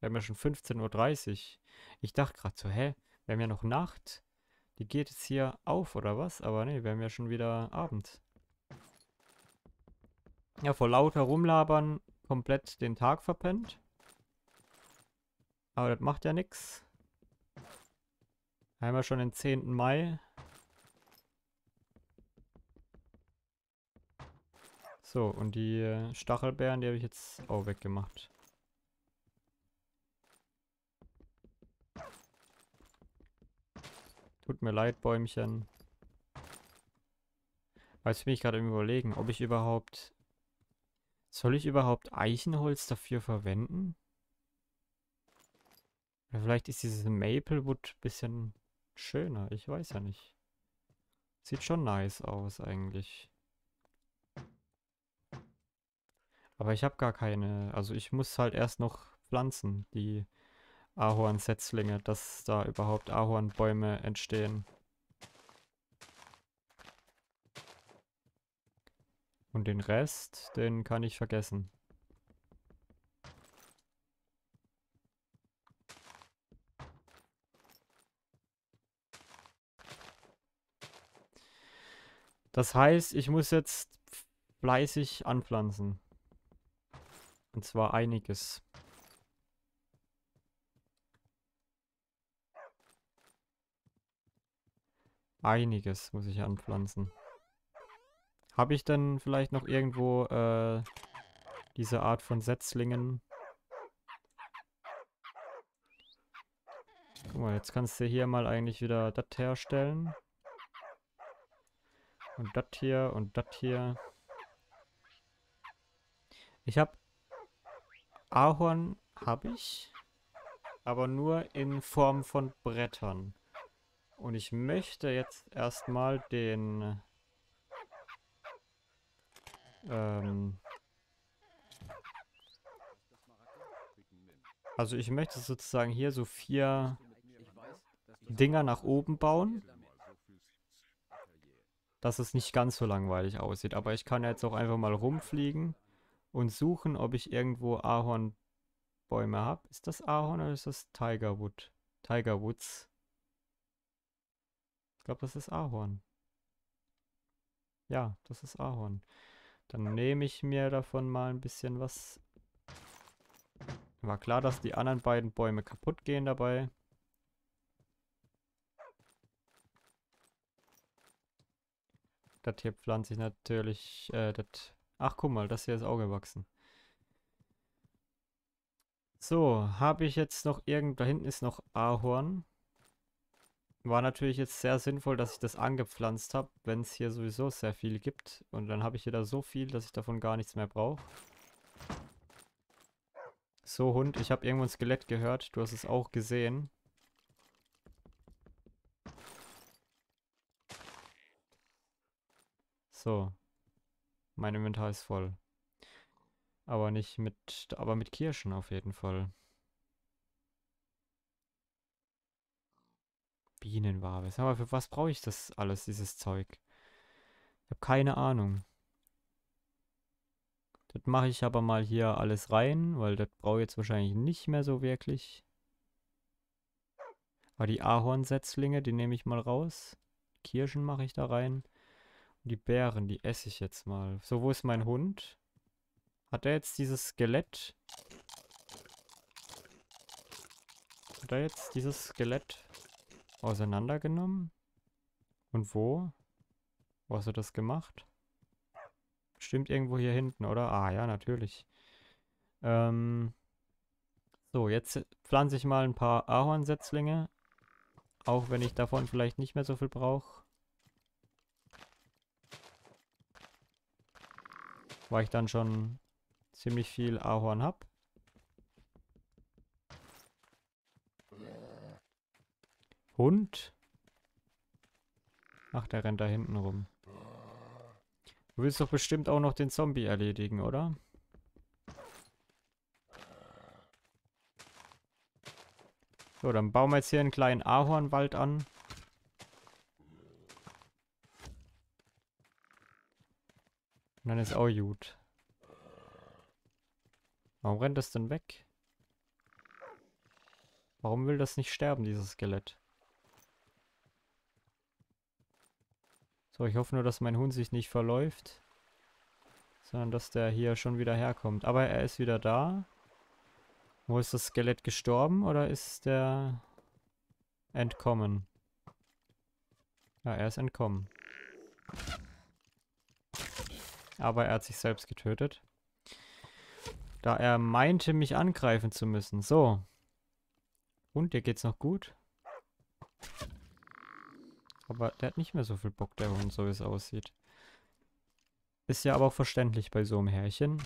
Wir haben ja schon 15.30 Uhr. Ich dachte gerade so, hä? Wir haben ja noch Nacht. Die geht jetzt hier auf, oder was? Aber nee, wir haben ja schon wieder Abend. Ja, vor lauter Rumlabern komplett den Tag verpennt. Aber das macht ja nichts. Haben wir schon den 10. Mai. So, und die äh, Stachelbeeren, die habe ich jetzt auch weggemacht. Tut mir leid, Bäumchen. Bin ich gerade im Überlegen, ob ich überhaupt... Soll ich überhaupt Eichenholz dafür verwenden? Oder vielleicht ist dieses Maplewood ein bisschen schöner. Ich weiß ja nicht. Sieht schon nice aus eigentlich. Aber ich habe gar keine. Also ich muss halt erst noch pflanzen, die Ahornsetzlinge, dass da überhaupt Ahornbäume entstehen. Und den Rest, den kann ich vergessen. Das heißt, ich muss jetzt fleißig anpflanzen. Und zwar einiges. Einiges muss ich anpflanzen. Habe ich denn vielleicht noch irgendwo äh, diese Art von Setzlingen? Guck mal, jetzt kannst du hier mal eigentlich wieder das herstellen. Und das hier und das hier. Ich habe Ahorn habe ich, aber nur in Form von Brettern. Und ich möchte jetzt erstmal den ähm, also ich möchte sozusagen hier so vier Dinger nach oben bauen dass es nicht ganz so langweilig aussieht. Aber ich kann jetzt auch einfach mal rumfliegen und suchen, ob ich irgendwo Ahornbäume habe. Ist das Ahorn oder ist das Tigerwood? Tigerwoods. Glaube, das ist Ahorn. Ja, das ist Ahorn. Dann nehme ich mir davon mal ein bisschen was. War klar, dass die anderen beiden Bäume kaputt gehen dabei. Das hier pflanze ich natürlich, äh, das... Ach, guck mal, das hier ist auch gewachsen. So, habe ich jetzt noch irgend... Da hinten ist noch Ahorn. War natürlich jetzt sehr sinnvoll, dass ich das angepflanzt habe, wenn es hier sowieso sehr viel gibt. Und dann habe ich hier da so viel, dass ich davon gar nichts mehr brauche. So, Hund, ich habe irgendwo ein Skelett gehört. Du hast es auch gesehen. So. Mein Inventar ist voll. Aber nicht mit, aber mit Kirschen auf jeden Fall. Bienenwabe. Mal, für was brauche ich das alles, dieses Zeug? Ich habe keine Ahnung. Das mache ich aber mal hier alles rein, weil das brauche ich jetzt wahrscheinlich nicht mehr so wirklich. Aber die Ahornsetzlinge, die nehme ich mal raus. Kirschen mache ich da rein. Die Bären, die esse ich jetzt mal. So, wo ist mein Hund? Hat er jetzt dieses Skelett? Hat er jetzt dieses Skelett auseinandergenommen? Und wo? Wo hast du das gemacht? Stimmt irgendwo hier hinten, oder? Ah, ja, natürlich. Ähm, so, jetzt pflanze ich mal ein paar Ahornsetzlinge. Auch wenn ich davon vielleicht nicht mehr so viel brauche. weil ich dann schon ziemlich viel Ahorn habe. Hund? Ach, der rennt da hinten rum. Du willst doch bestimmt auch noch den Zombie erledigen, oder? So, dann bauen wir jetzt hier einen kleinen Ahornwald an. Und dann ist auch gut. Warum rennt das denn weg? Warum will das nicht sterben, dieses Skelett? So, ich hoffe nur, dass mein Hund sich nicht verläuft. Sondern, dass der hier schon wieder herkommt. Aber er ist wieder da. Wo ist das Skelett gestorben oder ist der entkommen? Ja, er ist entkommen. Aber er hat sich selbst getötet. Da er meinte, mich angreifen zu müssen. So. Und, dir geht's noch gut? Aber der hat nicht mehr so viel Bock, der Hund, so wie es aussieht. Ist ja aber auch verständlich bei so einem Härchen.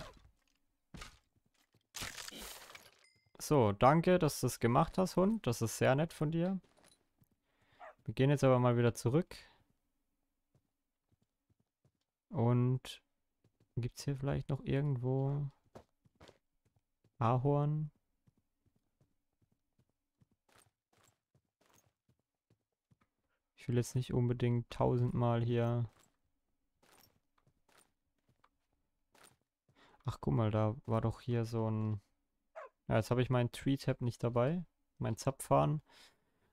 So, danke, dass du das gemacht hast, Hund. Das ist sehr nett von dir. Wir gehen jetzt aber mal wieder zurück. Und gibt es hier vielleicht noch irgendwo Ahorn? Ich will jetzt nicht unbedingt tausendmal hier... Ach, guck mal, da war doch hier so ein... Ja, jetzt habe ich meinen Tree-Tab nicht dabei. Mein Zapfhahn.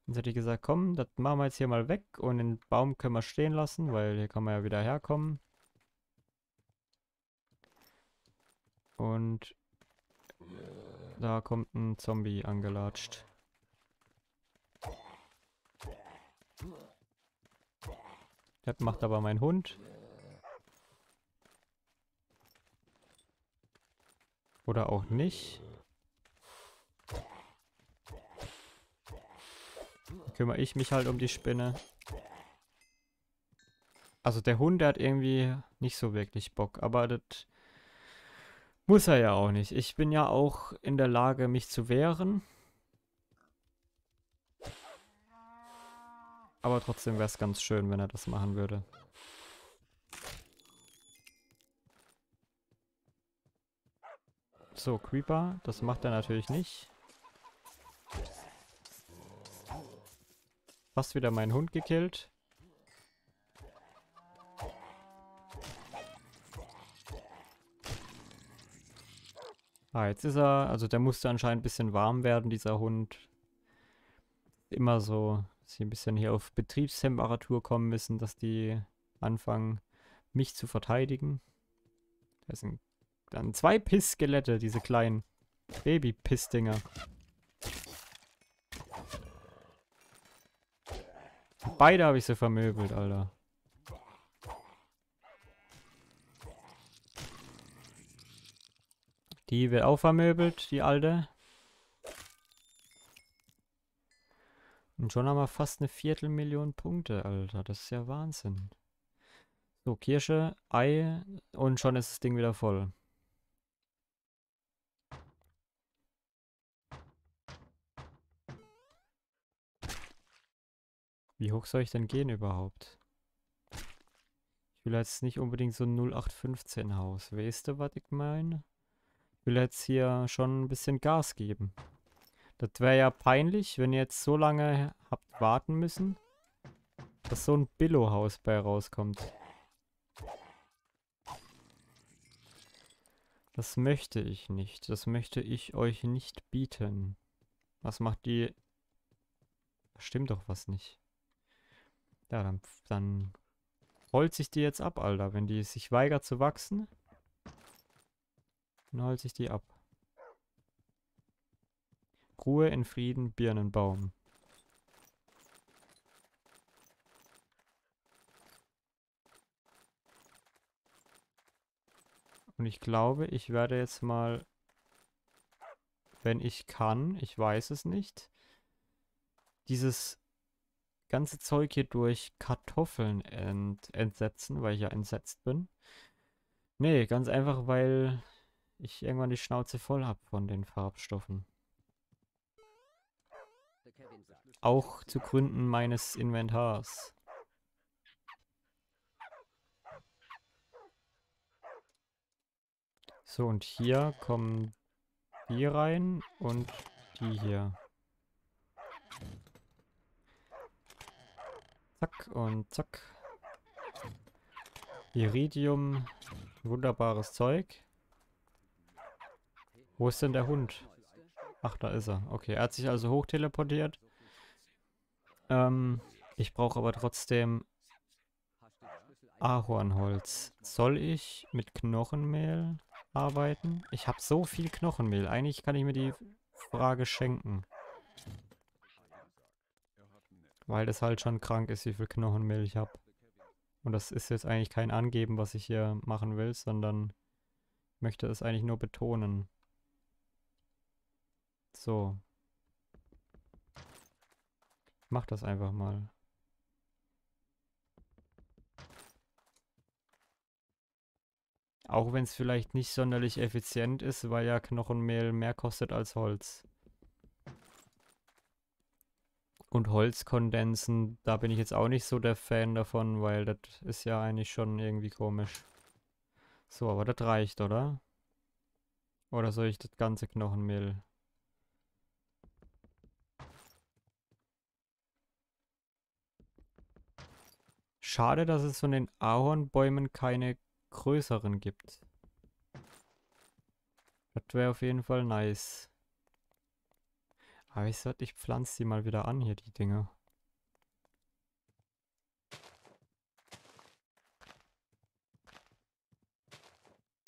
Jetzt hätte ich gesagt, komm, das machen wir jetzt hier mal weg und den Baum können wir stehen lassen, weil hier kann man ja wieder herkommen. Und da kommt ein Zombie angelatscht. Das macht aber mein Hund. Oder auch nicht. kümmere ich mich halt um die Spinne. Also der Hund, der hat irgendwie nicht so wirklich Bock. Aber das muss er ja auch nicht. Ich bin ja auch in der Lage, mich zu wehren. Aber trotzdem wäre es ganz schön, wenn er das machen würde. So, Creeper, das macht er natürlich nicht. Fast wieder meinen Hund gekillt. Ah, jetzt ist er, also der musste anscheinend ein bisschen warm werden, dieser Hund. Immer so sie ein bisschen hier auf Betriebstemperatur kommen müssen, dass die anfangen, mich zu verteidigen. Das sind dann zwei Pissskelette, diese kleinen Baby-Piss-Dinger. Beide habe ich sie vermöbelt, Alter. Die wird auch vermöbelt, die alte. Und schon haben wir fast eine Viertelmillion Punkte, Alter. Das ist ja Wahnsinn. So, Kirsche, Ei und schon ist das Ding wieder voll. Wie hoch soll ich denn gehen überhaupt? Ich will jetzt nicht unbedingt so ein 0815 Haus. Weißt du, was ich meine? Ich will jetzt hier schon ein bisschen Gas geben. Das wäre ja peinlich, wenn ihr jetzt so lange habt warten müssen, dass so ein Billo-Haus bei rauskommt. Das möchte ich nicht. Das möchte ich euch nicht bieten. Was macht die... Stimmt doch was nicht. Ja, dann, dann holt sich die jetzt ab, Alter. Wenn die sich weigert zu wachsen, dann holt sich die ab. Ruhe in Frieden, Birnenbaum. Und ich glaube, ich werde jetzt mal, wenn ich kann, ich weiß es nicht, dieses ganze Zeug hier durch Kartoffeln ent entsetzen, weil ich ja entsetzt bin. Nee, ganz einfach, weil ich irgendwann die Schnauze voll habe von den Farbstoffen. Auch zu Gründen meines Inventars. So, und hier kommen die rein und die hier. Zack und zack. Iridium, wunderbares Zeug. Wo ist denn der Hund? Ach, da ist er. Okay, er hat sich also hoch teleportiert. Ähm, ich brauche aber trotzdem Ahornholz. Soll ich mit Knochenmehl arbeiten? Ich habe so viel Knochenmehl. Eigentlich kann ich mir die Frage schenken. Weil das halt schon krank ist, wie viel Knochenmehl ich habe. Und das ist jetzt eigentlich kein Angeben, was ich hier machen will, sondern möchte es eigentlich nur betonen. So. Mach das einfach mal. Auch wenn es vielleicht nicht sonderlich effizient ist, weil ja Knochenmehl mehr kostet als Holz. Und Holzkondensen, da bin ich jetzt auch nicht so der Fan davon, weil das ist ja eigentlich schon irgendwie komisch. So, aber das reicht, oder? Oder soll ich das ganze Knochenmehl? Schade, dass es von den Ahornbäumen keine größeren gibt. Das wäre auf jeden Fall nice. Aber ich sollte, ich pflanze die mal wieder an hier, die Dinger.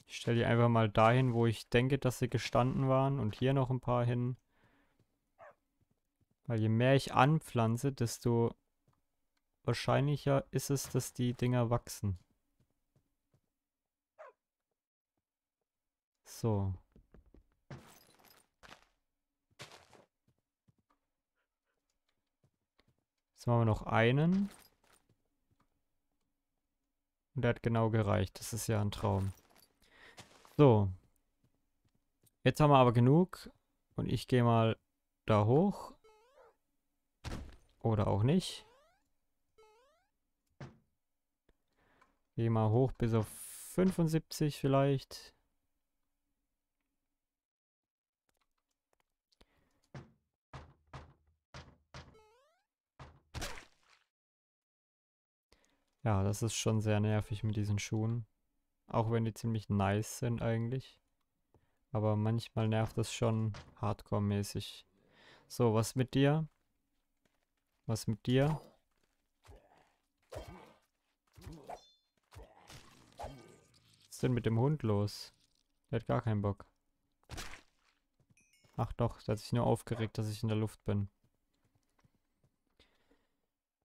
Ich stelle die einfach mal dahin, wo ich denke, dass sie gestanden waren. Und hier noch ein paar hin. Weil je mehr ich anpflanze, desto wahrscheinlicher ist es, dass die Dinger wachsen. So. Jetzt machen wir noch einen. Und der hat genau gereicht. Das ist ja ein Traum. So. Jetzt haben wir aber genug. Und ich gehe mal da hoch. Oder auch nicht. Gehe mal hoch bis auf 75 vielleicht. Ja, das ist schon sehr nervig mit diesen Schuhen. Auch wenn die ziemlich nice sind eigentlich. Aber manchmal nervt das schon hardcore-mäßig. So, was mit dir? Was mit dir? Was ist denn mit dem Hund los? Der hat gar keinen Bock. Ach doch, der hat sich nur aufgeregt, dass ich in der Luft bin.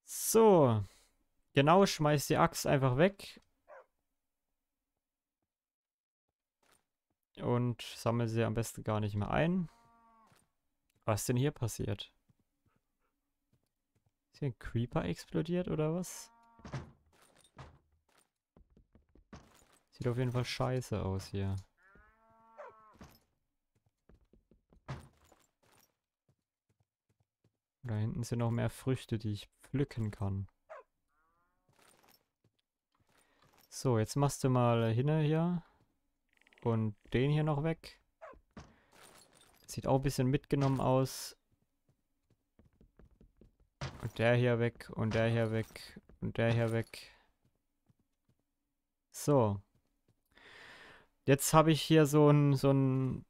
So. Genau, schmeiß die Axt einfach weg. Und sammle sie am besten gar nicht mehr ein. Was denn hier passiert? Ist hier ein Creeper explodiert oder was? Sieht auf jeden Fall scheiße aus hier. Da hinten sind noch mehr Früchte, die ich pflücken kann. So, jetzt machst du mal hin hier. Und den hier noch weg. Sieht auch ein bisschen mitgenommen aus. Und der hier weg und der hier weg und der hier weg. So. Jetzt habe ich hier so ein, so ein...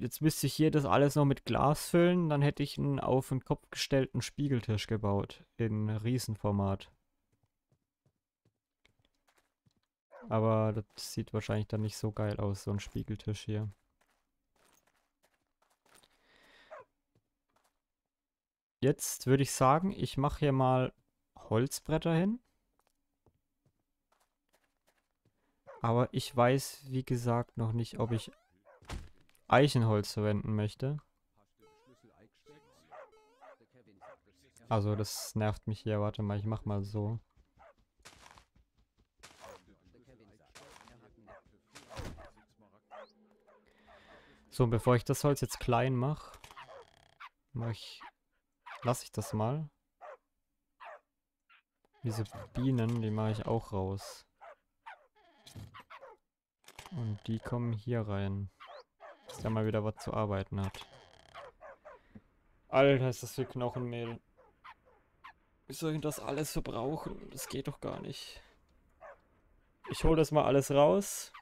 Jetzt müsste ich hier das alles noch mit Glas füllen. Dann hätte ich einen auf den Kopf gestellten Spiegeltisch gebaut. In Riesenformat. Aber das sieht wahrscheinlich dann nicht so geil aus, so ein Spiegeltisch hier. Jetzt würde ich sagen, ich mache hier mal Holzbretter hin. Aber ich weiß, wie gesagt, noch nicht, ob ich Eichenholz verwenden möchte. Also das nervt mich hier. Warte mal, ich mach mal so. So, bevor ich das Holz jetzt klein mache, mach ich, lasse ich das mal. Diese Bienen, die mache ich auch raus. Und die kommen hier rein. Dass der mal wieder was zu arbeiten hat. Alter, ist das für Knochenmehl. Wie soll ich das alles verbrauchen? Das geht doch gar nicht. Ich hole das mal alles raus.